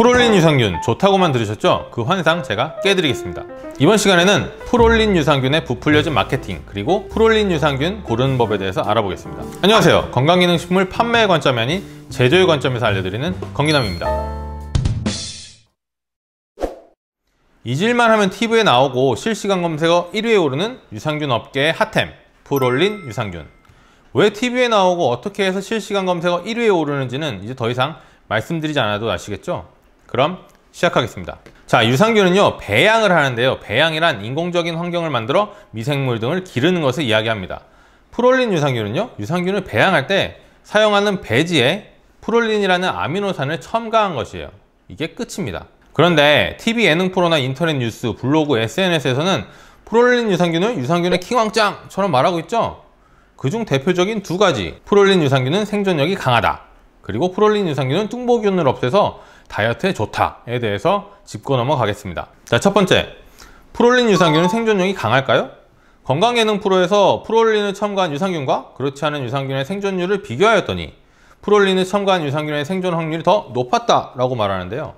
프롤린 유산균 좋다고만 들으셨죠? 그 환상 제가 깨드리겠습니다. 이번 시간에는 프롤린 유산균의 부풀려진 마케팅 그리고 프롤린 유산균 고르는 법에 대해서 알아보겠습니다. 안녕하세요. 건강기능식품을 판매의 관점이 아닌 제조의 관점에서 알려드리는 건기남입니다. 잊을만 하면 TV에 나오고 실시간 검색어 1위에 오르는 유산균 업계의 핫템 프롤린 유산균 왜 TV에 나오고 어떻게 해서 실시간 검색어 1위에 오르는지는 이제 더 이상 말씀드리지 않아도 아시겠죠? 그럼 시작하겠습니다. 자, 유산균은요, 배양을 하는데요. 배양이란 인공적인 환경을 만들어 미생물 등을 기르는 것을 이야기합니다. 프롤린 유산균은요, 유산균을 배양할 때 사용하는 배지에 프롤린이라는 아미노산을 첨가한 것이에요. 이게 끝입니다. 그런데 TV 예능 프로나 인터넷 뉴스, 블로그, SNS에서는 프롤린 유산균을 유산균의 킹왕짱처럼 말하고 있죠? 그중 대표적인 두 가지. 프롤린 유산균은 생존력이 강하다. 그리고 프롤린 유산균은 뚱보균을 없애서 다이어트에 좋다에 대해서 짚고 넘어가겠습니다. 자, 첫 번째. 프롤린 유산균은 생존력이 강할까요? 건강 예능 프로에서 프롤린을 첨가한 유산균과 그렇지 않은 유산균의 생존율을 비교하였더니 프롤린을 첨가한 유산균의 생존 확률이 더 높았다라고 말하는데요.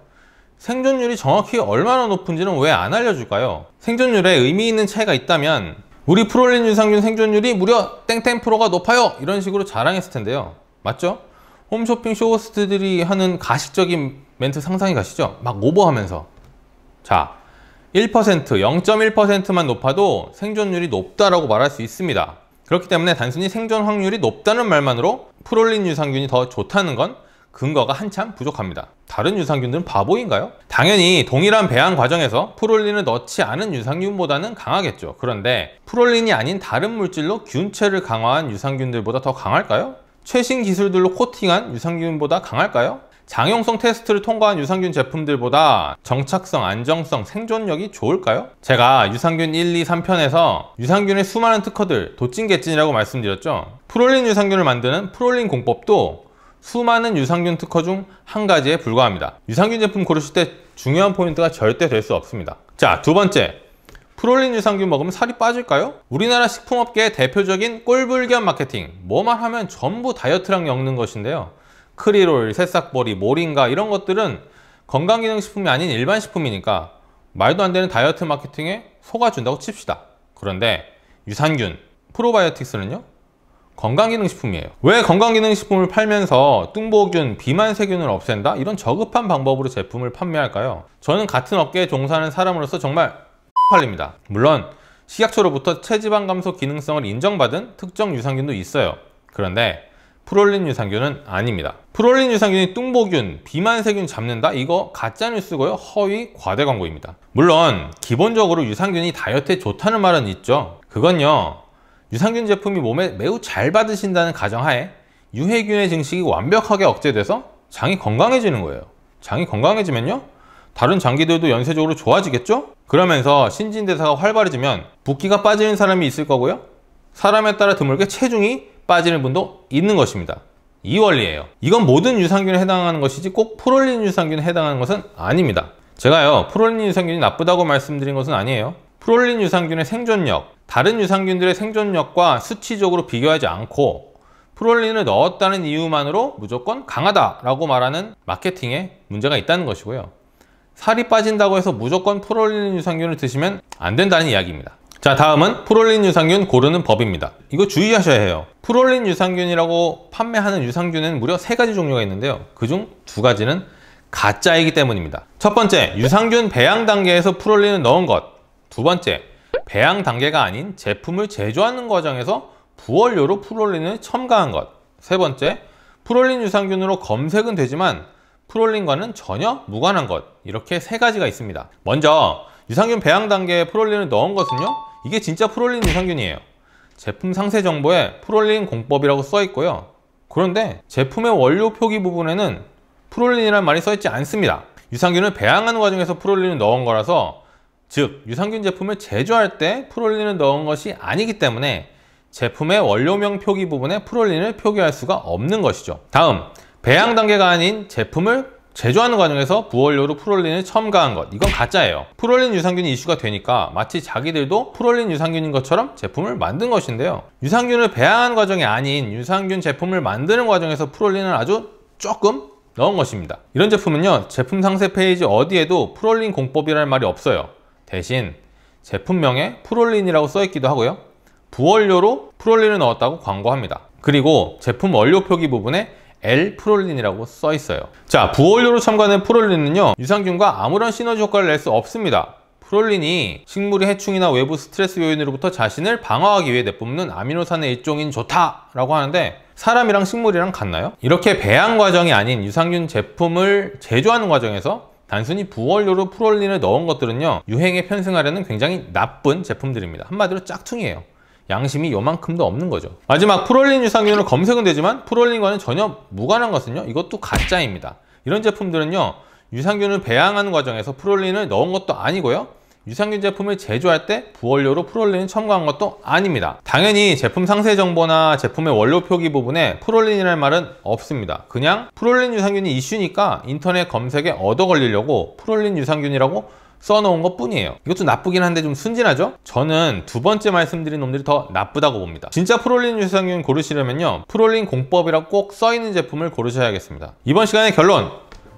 생존율이 정확히 얼마나 높은지는 왜 안 알려줄까요? 생존율에 의미 있는 차이가 있다면 우리 프롤린 유산균 생존율이 무려 땡땡 프로가 높아요! 이런 식으로 자랑했을 텐데요. 맞죠? 홈쇼핑 쇼호스트들이 하는 가식적인 멘트 상상이 가시죠? 막 오버하면서 자 1% 0.1%만 높아도 생존율이 높다라고 말할 수 있습니다 그렇기 때문에 단순히 생존 확률이 높다는 말만으로 프롤린 유산균이 더 좋다는 건 근거가 한참 부족합니다 다른 유산균들은 바보인가요? 당연히 동일한 배양 과정에서 프롤린을 넣지 않은 유산균보다는 강하겠죠 그런데 프롤린이 아닌 다른 물질로 균체를 강화한 유산균들보다 더 강할까요? 최신 기술들로 코팅한 유산균보다 강할까요? 장용성 테스트를 통과한 유산균 제품들보다 정착성, 안정성, 생존력이 좋을까요? 제가 유산균 1, 2, 3편에서 유산균의 수많은 특허들, 도찐개찐이라고 말씀드렸죠? 프롤린 유산균을 만드는 프롤린 공법도 수많은 유산균 특허 중 한 가지에 불과합니다. 유산균 제품 고르실 때 중요한 포인트가 절대 될 수 없습니다. 자, 두 번째. 프롤린 유산균 먹으면 살이 빠질까요? 우리나라 식품업계의 대표적인 꼴불견 마케팅 뭐만 하면 전부 다이어트랑 엮는 것인데요 크리롤, 새싹보리, 모링가 이런 것들은 건강기능식품이 아닌 일반 식품이니까 말도 안 되는 다이어트 마케팅에 속아준다고 칩시다 그런데 유산균, 프로바이오틱스는요? 건강기능식품이에요 왜 건강기능식품을 팔면서 뚱보균, 비만세균을 없앤다? 이런 저급한 방법으로 제품을 판매할까요? 저는 같은 업계에 종사하는 사람으로서 정말 팔립니다 물론 식약처로부터 체지방 감소 기능성을 인정받은 특정 유산균도 있어요 그런데 프롤린 유산균은 아닙니다. 프롤린 유산균이 뚱보균, 비만세균 잡는다? 이거 가짜뉴스고요. 허위 과대 광고입니다. 물론 기본적으로 유산균이 다이어트에 좋다는 말은 있죠. 그건요 유산균 제품이 몸에 매우 잘 받으신다는 가정하에 유해균의 증식이 완벽하게 억제돼서 장이 건강해지는 거예요. 장이 건강해지면요 다른 장기들도 연쇄적으로 좋아지겠죠? 그러면서 신진대사가 활발해지면 붓기가 빠지는 사람이 있을 거고요. 사람에 따라 드물게 체중이 빠지는 분도 있는 것입니다. 이 원리예요. 이건 모든 유산균에 해당하는 것이지 꼭 프롤린 유산균에 해당하는 것은 아닙니다. 제가요 프롤린 유산균이 나쁘다고 말씀드린 것은 아니에요. 프롤린 유산균의 생존력 다른 유산균들의 생존력과 수치적으로 비교하지 않고 프롤린을 넣었다는 이유만으로 무조건 강하다라고 말하는 마케팅에 문제가 있다는 것이고요. 살이 빠진다고 해서 무조건 프롤린 유산균을 드시면 안 된다는 이야기입니다 자 다음은 프롤린 유산균 고르는 법입니다. 이거 주의하셔야 해요. 프롤린 유산균이라고 판매하는 유산균은 무려 세 가지 종류가 있는데요. 그중 두 가지는 가짜이기 때문입니다. 첫 번째 유산균 배양 단계에서 프롤린을 넣은 것두 번째 배양 단계가 아닌 제품을 제조하는 과정에서 부원료로 프롤린을 첨가한 것세 번째 프롤린 유산균으로 검색은 되지만 프롤린과는 전혀 무관한 것. 이렇게 세 가지가 있습니다. 먼저 유산균 배양 단계에 프롤린을 넣은 것은요 이게 진짜 프롤린 유산균이에요. 제품 상세 정보에 프롤린 공법이라고 써 있고요. 그런데 제품의 원료 표기 부분에는 프롤린이라는 말이 써 있지 않습니다. 유산균을 배양하는 과정에서 프롤린을 넣은 거라서 즉 유산균 제품을 제조할 때 프롤린을 넣은 것이 아니기 때문에 제품의 원료명 표기 부분에 프롤린을 표기할 수가 없는 것이죠. 다음 배양 단계가 아닌 제품을 제조하는 과정에서 부원료로 프롤린을 첨가한 것 이건 가짜예요 프롤린 유산균이 이슈가 되니까 마치 자기들도 프롤린 유산균인 것처럼 제품을 만든 것인데요 유산균을 배양하는 과정이 아닌 유산균 제품을 만드는 과정에서 프롤린을 아주 조금 넣은 것입니다. 이런 제품은요, 제품 상세 페이지 어디에도 프롤린 공법이라는 말이 없어요. 대신 제품명에 프롤린이라고 써있기도 하고요. 부원료로 프롤린을 넣었다고 광고합니다. 그리고 제품 원료 표기 부분에 L 프롤린이라고 써 있어요. 자, 부원료로 첨가된 프롤린은요, 유산균과 아무런 시너지 효과를 낼 수 없습니다. 프롤린이 식물의 해충이나 외부 스트레스 요인으로부터 자신을 방어하기 위해 내뿜는 아미노산의 일종인 좋다라고 하는데 사람이랑 식물이랑 같나요? 이렇게 배양 과정이 아닌 유산균 제품을 제조하는 과정에서 단순히 부원료로 프롤린을 넣은 것들은요 유행에 편승하려는 굉장히 나쁜 제품들입니다 한마디로 짝퉁이에요 양심이 요만큼도 없는 거죠 마지막 프롤린 유산균으로 검색은 되지만 프롤린과는 전혀 무관한 것은요 이것도 가짜입니다 이런 제품들은요 유산균을 배양하는 과정에서 프롤린을 넣은 것도 아니고요 유산균 제품을 제조할 때 부원료로 프롤린을 첨가한 것도 아닙니다. 당연히 제품 상세 정보나 제품의 원료 표기 부분에 프롤린이라는 말은 없습니다. 그냥 프롤린 유산균이 이슈니까 인터넷 검색에 얻어 걸리려고 프롤린 유산균이라고 써놓은 것 뿐이에요. 이것도 나쁘긴 한데 좀 순진하죠? 저는 두 번째 말씀드린 놈들이 더 나쁘다고 봅니다. 진짜 프롤린 유산균 고르시려면요. 프롤린 공법이라고 꼭 써있는 제품을 고르셔야겠습니다. 이번 시간의 결론!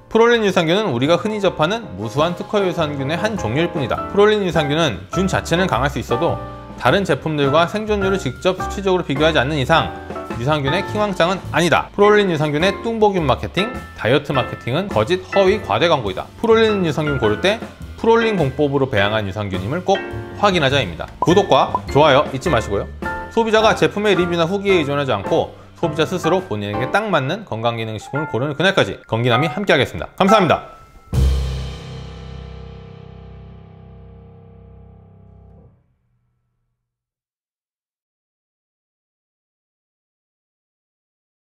프롤린 유산균은 우리가 흔히 접하는 무수한 특허 유산균의 한 종류일 뿐이다. 프롤린 유산균은 균 자체는 강할 수 있어도 다른 제품들과 생존율을 직접 수치적으로 비교하지 않는 이상 유산균의 킹왕짱은 아니다. 프롤린 유산균의 뚱보균 마케팅, 다이어트 마케팅은 거짓, 허위, 과대 광고이다. 프롤린 유산균 고를 때 프롤린 공법으로 배양한 유산균임을 꼭 확인하자입니다. 구독과 좋아요 잊지 마시고요. 소비자가 제품의 리뷰나 후기에 의존하지 않고 소비자 스스로 본인에게 딱 맞는 건강기능식품을 고르는 그날까지 건기남이 함께하겠습니다. 감사합니다.